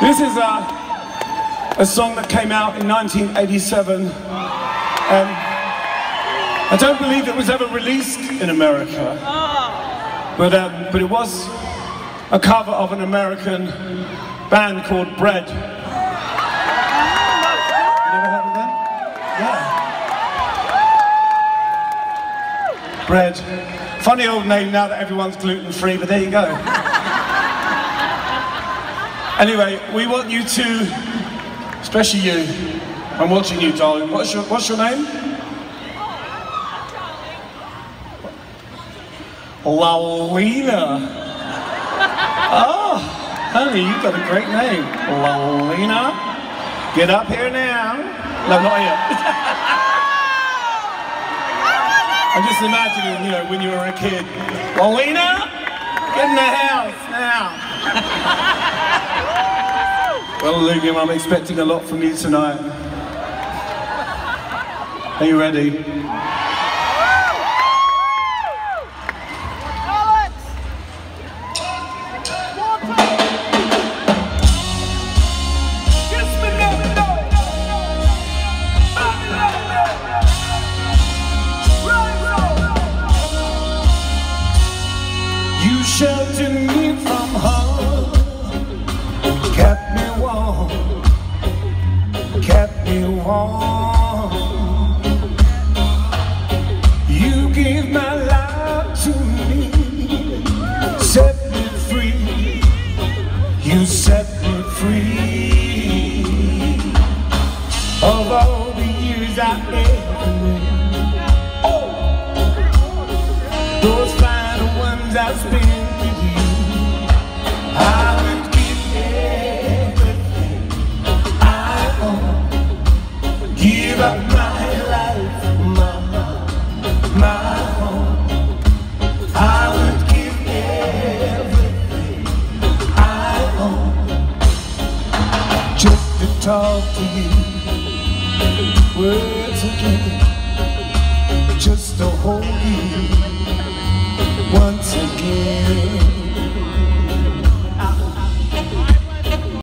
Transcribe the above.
This is a, a song that came out in 1987. Um, I don't believe it was ever released in America, but, um, but it was a cover of an American band called Bread. You never heard of them? Yeah. Bread. Funny old name now that everyone's gluten free, but there you go. Anyway, we want you to, especially you, I'm watching you, darling. What's your, what's your name? Lolina. Oh, ah, honey, you've got a great name. Lolina. Get up here now. No, not yet. I'm just imagining, you know, when you were a kid. Lolina, get in the house now. Well, Lugan, I'm expecting a lot from you tonight. Are you ready? You gave my life to me, set me free. You set me free. Of all the years I ever lived, oh. those final ones I spent Just to talk to you. Words again.